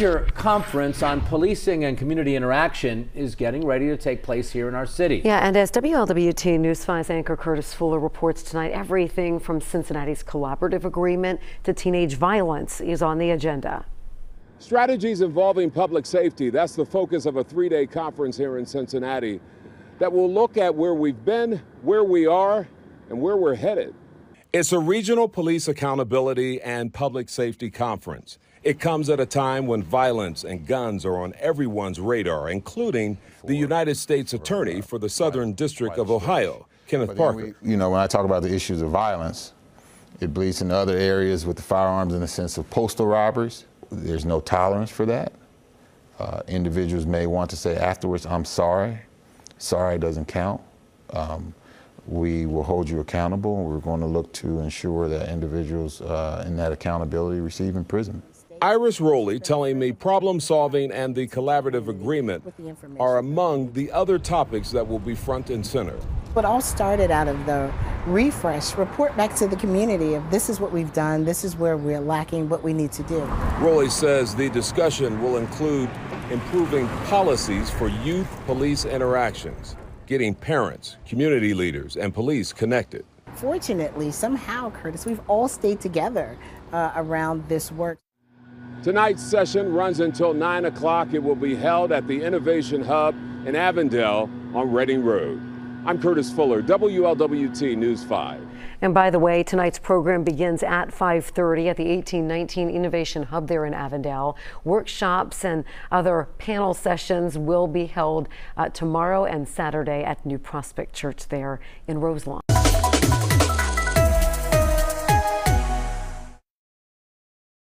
major conference on policing and community interaction is getting ready to take place here in our city. Yeah, and as WLWT News 5's anchor Curtis Fuller reports tonight, everything from Cincinnati's collaborative agreement to teenage violence is on the agenda. Strategies involving public safety, that's the focus of a three day conference here in Cincinnati that will look at where we've been, where we are, and where we're headed. It's a regional police accountability and public safety conference. It comes at a time when violence and guns are on everyone's radar, including the United States Attorney for the Southern District of Ohio, Kenneth Parker. We, you know, when I talk about the issues of violence, it bleeds into other areas with the firearms in the sense of postal robberies. There's no tolerance for that. Uh, individuals may want to say afterwards, I'm sorry. Sorry doesn't count. Um, we will hold you accountable. We're going to look to ensure that individuals uh, in that accountability receive imprisonment. Iris Roley telling me problem solving and the collaborative agreement are among the other topics that will be front and center. What all started out of the refresh, report back to the community of this is what we've done, this is where we're lacking, what we need to do. Rowley says the discussion will include improving policies for youth police interactions, getting parents, community leaders, and police connected. Fortunately, somehow, Curtis, we've all stayed together uh, around this work. Tonight's session runs until 9 o'clock. It will be held at the Innovation Hub in Avondale on Reading Road. I'm Curtis Fuller, WLWT News 5. And by the way, tonight's program begins at 5:30 at the 1819 Innovation Hub there in Avondale. Workshops and other panel sessions will be held uh, tomorrow and Saturday at New Prospect Church there in Roselawn.